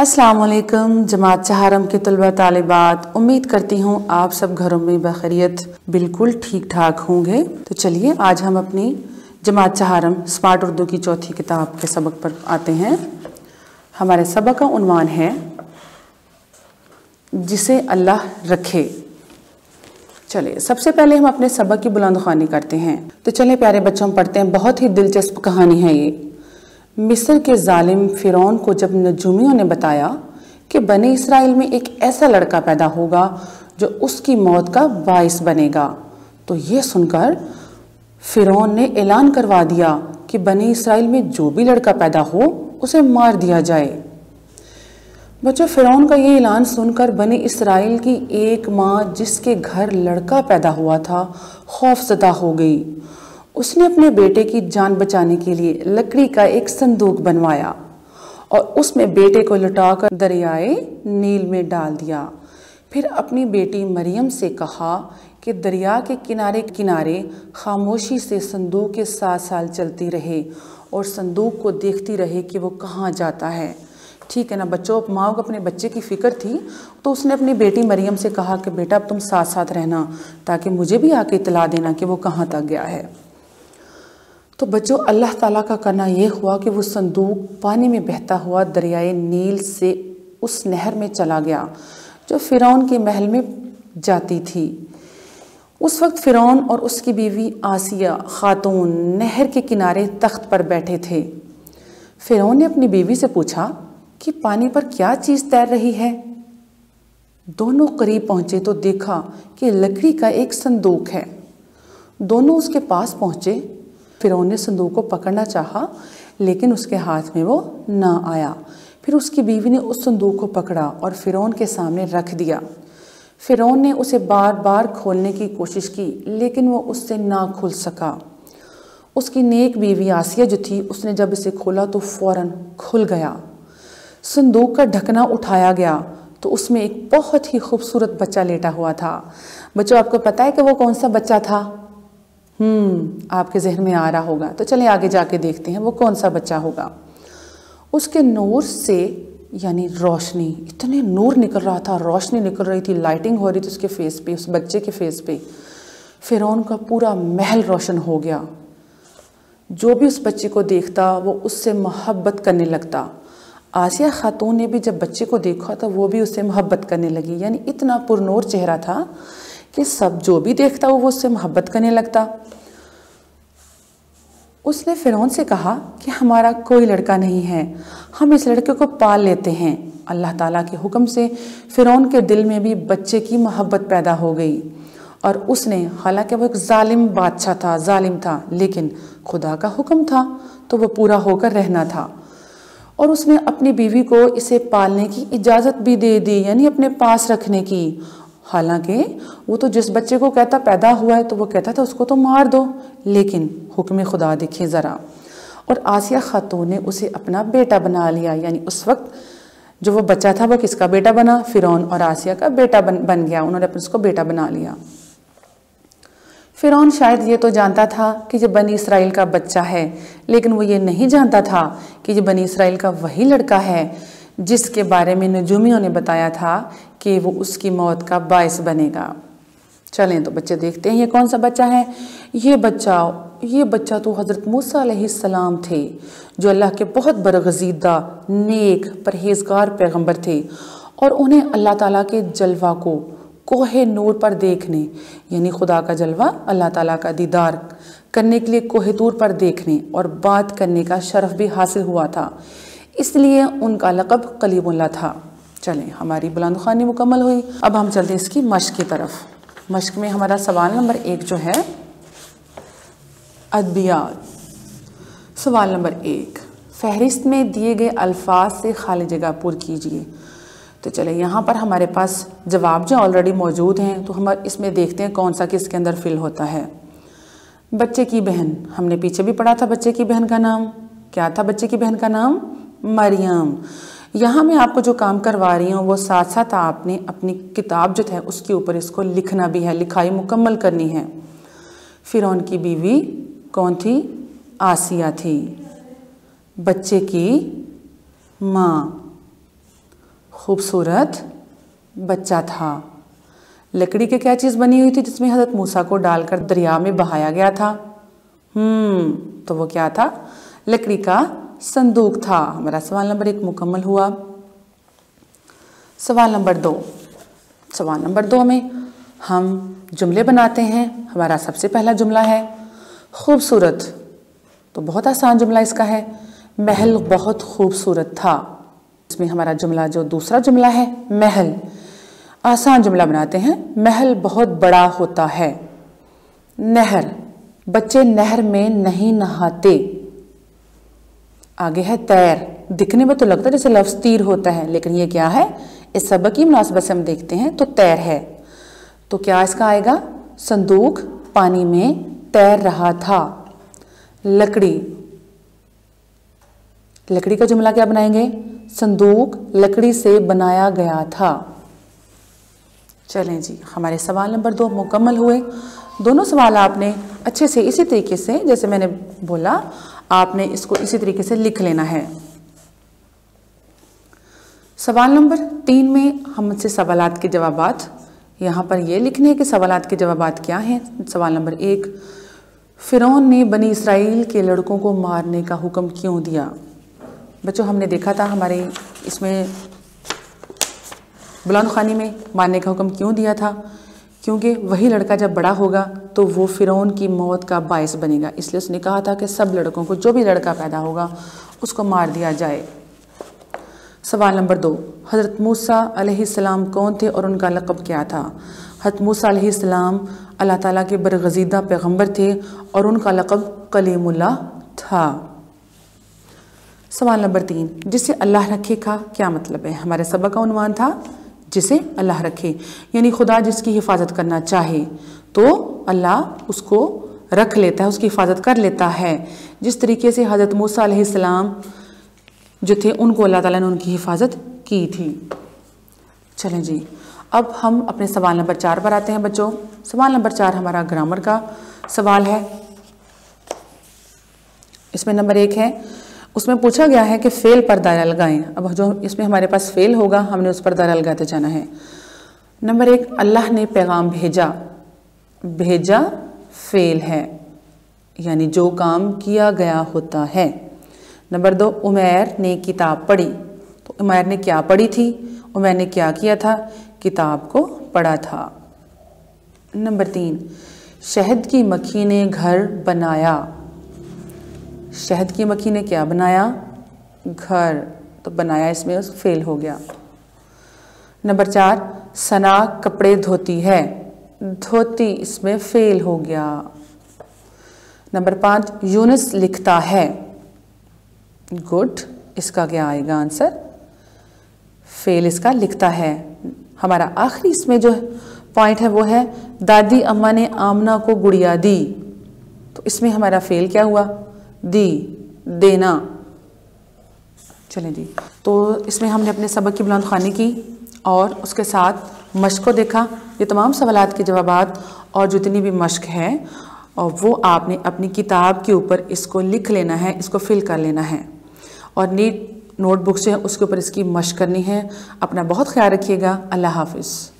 अस्सलाम वालेकुम जमात चहारम के तलबा तालिबात। उम्मीद करती हूँ आप सब घरों में बखैरियत बिल्कुल ठीक ठाक होंगे। तो चलिए, आज हम अपनी जमात चहारम स्मार्ट उर्दू की चौथी किताब के सबक पर आते हैं। हमारे सबक का उन्वान है, जिसे अल्लाह रखे। चलिए, सबसे पहले हम अपने सबक की बुलंद खानी करते हैं। तो चलिए, प्यारे बच्चों पढ़ते हैं। बहुत ही दिलचस्प कहानी है ये। मिस्र के जालिम फ़िरौन को जब नजूमियों ने बताया कि बने इसराइल में एक ऐसा लड़का पैदा होगा जो उसकी मौत का बायस बनेगा तो ये सुनकर फ़िरौन ने ऐलान करवा दिया कि बने इसराइल में जो भी लड़का पैदा हो, उसे मार दिया जाए। बच्चों, फ़िरौन का ये ऐलान सुनकर बने इसराइल की एक माँ जिसके घर लड़का पैदा हुआ था, खौफजदा हो गई। उसने अपने बेटे की जान बचाने के लिए लकड़ी का एक संदूक बनवाया और उसमें बेटे को लुटाकर दरियाए नील में डाल दिया। फिर अपनी बेटी मरियम से कहा कि दरिया के किनारे किनारे खामोशी से संदूक के साथ साल चलती रहे और संदूक को देखती रहे कि वो कहाँ जाता है। ठीक है ना बच्चों माँ को अपने बच्चे की फ़िक्र थी तो उसने अपनी बेटी मरियम से कहा कि बेटा अब तुम साथ साथ रहना ताकि मुझे भी आके इतला देना कि वो कहाँ तक गया है। तो बच्चों, अल्लाह ताला का करना यह हुआ कि वो संदूक पानी में बहता हुआ दरियाए नील से उस नहर में चला गया, जो फ़िरौन के महल में जाती थी। उस वक्त फ़िरौन और उसकी बीवी आसिया ख़ातून नहर के किनारे तख्त पर बैठे थे। फ़िरौन ने अपनी बीवी से पूछा कि पानी पर क्या चीज़ तैर रही है? दोनों करीब पहुँचे तो देखा कि लकड़ी का एक संदूक है। दोनों उसके पास पहुँचे फिर ने संदूक को पकड़ना चाहा, लेकिन उसके हाथ में वो ना आया। फिर उसकी बीवी ने उस संदूक को पकड़ा और फ़िरौन के सामने रख दिया। फ़िरौन ने उसे बार बार खोलने की कोशिश की, लेकिन वो उससे ना खुल सका। उसकी नेक बीवी आसिया जो थी, उसने जब इसे खोला तो फ़ौर खुल गया। संदूक का ढकना उठाया गया तो उसमें एक बहुत ही खूबसूरत बच्चा लेटा हुआ था। बच्चों, आपको पता है कि वो कौन सा बच्चा था? आपके जहन में आ रहा होगा। तो चलिए आगे जाके देखते हैं, वो कौन सा बच्चा होगा। उसके नूर से, यानी रोशनी, इतने नूर निकल रहा था, रोशनी निकल रही थी लाइटिंग हो रही थी उसके फेस पे, उस बच्चे के फेस पे। फिर उनका पूरा महल रोशन हो गया। जो भी उस बच्चे को देखता, वो उससे मोहब्बत करने लगता। आसिया खातून ने भी जब बच्चे को देखा तो वो भी उससे मोहब्बत करने लगी। यानी इतना पुरनूर चेहरा था कि सब जो भी देखता वो उससे मोहब्बत करने लगता। उसने फ़िरौन से कहा कि हमारा कोई लड़का नहीं है। हम इस लड़के को पाल लेते हैं। अल्लाह ताला के हुक्म से फ़िरौन के दिल में भी बच्चे की मोहब्बत पैदा हो गई। और उसने, हालाँकि वो एक ालिम बादशाह था ालिम था, लेकिन खुदा का हुक्म था तो वो पूरा होकर रहना था। और उसने अपनी बीवी को इसे पालने की इजाज़त भी दे दी, यानी अपने पास रखने की। हालाँकि वो तो जिस बच्चे को कहता पैदा हुआ है तो वो कहता था, उसको तो मार दो। लेकिन हुक्म खुदा देखिए ज़रा। और आसिया खातून ने उसे अपना बेटा बना लिया, यानी उस वक्त जो वो बच्चा था, वो किसका बेटा बना? फ़िरौन और आसिया का बेटा बन बन गया। उन्होंने अपने उसको बेटा बना लिया। फ़िरौन शायद ये तो जानता था कि ये बनी इसराइल का बच्चा है, लेकिन वो ये नहीं जानता था कि ये बनी इसराइल का वही लड़का है जिसके बारे में नजूमियों ने बताया था कि वो उसकी मौत का बायस बनेगा। चलें तो बच्चे देखते हैं, ये कौन सा बच्चा है? ये बच्चा ये बच्चा तो हज़रत मूसा थे, जो अल्लाह के बहुत बरगजीदा, नेक, परहेजगार पैगंबर थे। और उन्हें अल्लाह ताला के जलवा को कोहे नूर पर देखने, यानी खुदा का जलवा अल्लाह ताला का दीदार करने के लिए कोहे तूर पर देखने और बात करने का शरफ भी हासिल हुआ था। इसलिए उनका लकब कलीमुल्ला था। चलें, हमारी बुलंद खानी मुकम्मल हुई। अब हम चलते हैं इसकी मश्क की तरफ़। मश्क में हमारा सवाल नंबर एक जो है, अदबियात। सवाल नंबर एक, फहरिस्त में दिए गए अल्फाज से खाली जगह पुर कीजिए। तो चले, यहाँ पर हमारे पास जवाब जो ऑलरेडी मौजूद हैं तो हम इसमें देखते हैं कौन सा किसके अंदर फिल होता है। बच्चे की बहन, हमने पीछे भी पढ़ा था बच्चे की बहन का नाम। क्या था बच्चे की बहन का नाम? मरियम। यहाँ मैं आपको जो काम करवा रही हूँ, वो साथ साथ आपने अपनी किताब जो है, उसके ऊपर इसको लिखना भी है, लिखाई मुकम्मल करनी है। फिर उनकी बीवी कौन थी? आसिया थी। बच्चे की माँ। खूबसूरत बच्चा था। लकड़ी की क्या चीज़ बनी हुई थी, जिसमें हज़रत मूसा को डालकर दरिया में बहाया गया था? हम्म तो वो क्या था? लकड़ी का संदूक था। हमारा सवाल नंबर एक मुकम्मल हुआ। सवाल नंबर दो। सवाल नंबर दो में हम जुमले बनाते हैं। हमारा सबसे पहला जुमला है खूबसूरत। तो बहुत आसान जुमला इसका है। महल बहुत खूबसूरत था। इसमें हमारा जुमला जो दूसरा जुमला है, महल। आसान जुमला बनाते हैं। महल बहुत बड़ा होता है। नहर। बच्चे नहर में नहीं नहाते। आगे है तैर। दिखने में तो लगता है जैसे लफ्ज तीर होता है, लेकिन ये क्या है? इस सबक की मुनासबत से हम देखते हैं तो तैर है। तो क्या इसका आएगा? संदूक पानी में तैर रहा था। लकड़ी। लकड़ी का जुमला क्या बनाएँगे? संदूक लकड़ी से बनाया गया था। चलें जी, हमारे सवाल नंबर दो मुकम्मल हुए। दोनों सवाल आपने अच्छे से इसी तरीके से, जैसे मैंने बोला आपने इसको इसी तरीके से लिख लेना है। सवाल नंबर तीन में हमसे सवाल के जवाब यहाँ पर ये लिखने हैं कि सवालात के जवाब क्या हैं। सवाल नंबर एक, फ़िरौन ने बनी इसराइल के लड़कों को मारने का हुक्म क्यों दिया? बच्चों, हमने देखा था हमारे इसमें बुलंद खानी में मारने का हुक्म क्यों दिया था? क्योंकि वही लड़का जब बड़ा होगा तो वो फ़िरौन की मौत का बायस बनेगा। इसलिए उसने कहा था कि सब लड़कों को, जो भी लड़का पैदा होगा, उसको मार दिया जाए। सवाल नंबर दो, हज़रत मूसा अलैहिस्सलाम कौन थे और उनका लक़ब क्या था? हज़रत मूसा अलैहिस्सलाम अल्लाह ताला के बरगज़ीदा पैगंबर थे और उनका लक़ब कलीमुल्लाह था। सवाल नंबर तीन, जिसे अल्लाह रखे का क्या मतलब है? हमारे सबक का उनवान था। जिसे अल्लाह रखे। यानी खुदा जिसकी हिफाजत करना चाहे तो अल्लाह उसको रख लेता है, उसकी हिफाजत कर लेता है। जिस तरीके से हज़रत मूसा अलैहिस्सलाम जो थे, उनको अल्लाह ताला ने उनकी हिफाजत की थी। चलें जी, अब हम अपने सवाल नंबर चार पर आते हैं बच्चों। सवाल नंबर चार हमारा ग्रामर का सवाल है। इसमें नंबर एक है उसमें पूछा गया है कि फेल पर दायरा लगाएँ। अब जो इसमें हमारे पास फेल होगा, हमने उस पर दायरा लगाते जाना है। नंबर एक, अल्लाह ने पैगाम भेजा। भेजा फेल है, यानी जो काम किया गया होता है। नंबर दो, उमैर ने किताब पढ़ी। तो उमैर ने क्या पढ़ी थी? उमैर ने क्या किया था? किताब को पढ़ा था। नंबर तीन, शहद की मक्खी ने घर बनाया। शहद की मक्खी ने क्या बनाया? घर। तो बनाया इसमें उस फेल हो गया। नंबर चार, सना कपड़े धोती है। धोती इसमें फेल हो गया। नंबर पाँच, यूनिस लिखता है। गुड इसका क्या आएगा आंसर फेल इसका लिखता है। हमारा आखिरी इसमें जो पॉइंट है वो है, दादी अम्मा ने आमना को गुड़िया दी। तो इसमें हमारा फेल क्या हुआ? दी, देना। चलें जी। तो इसमें हमने अपने सबक की बुलंद खानी की और उसके साथ मश्क को देखा। ये तमाम सवाल के जवाब और जितनी भी मश्क है, और वो आपने अपनी किताब के ऊपर इसको लिख लेना है, इसको फिल कर लेना है। और नीट नोटबुक्स से उसके ऊपर इसकी मश्क करनी है। अपना बहुत ख्याल रखिएगा। अल्लाह हाफिज़।